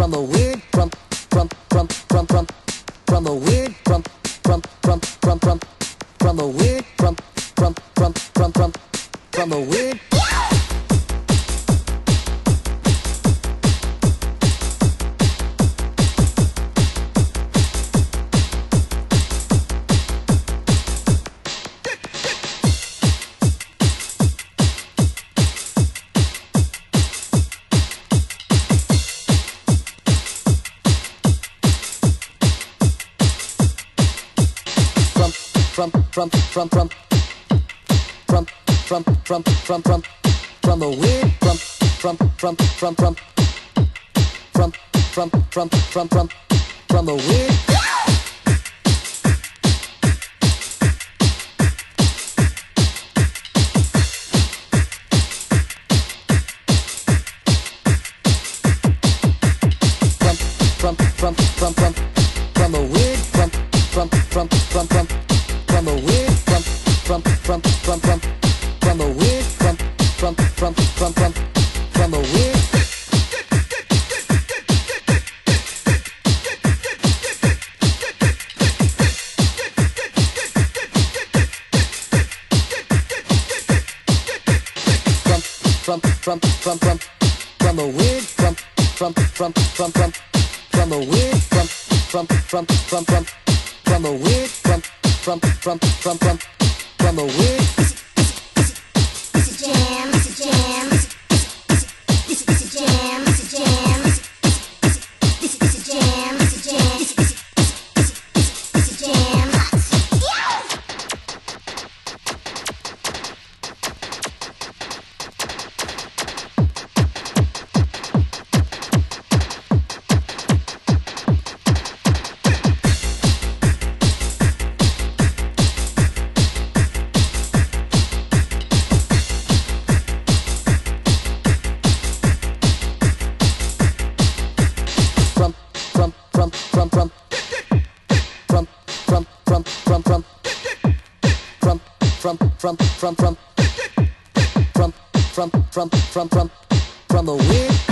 from the wind from from from from from from the weird from from from from from from the weird from from from from from from the weird Trump, Trump, Trump, Trump. Trump, Trump, Trump, Trump, Trump. From a weird Trump, Trump, Trump, Trump, Trump. Trump, Trump, Trump, Trump, Trump. From a weird Trump, Trump, Trump, Trump, Trump, Trump, a weird Trump, Trump, Trump, Trump, Trump from the weird from from from from from from the weird from from from from from from the weird from from from from from the weird from from from from from from the weird from from from from from from the weird from from from from from from from from from from from from from from from the weird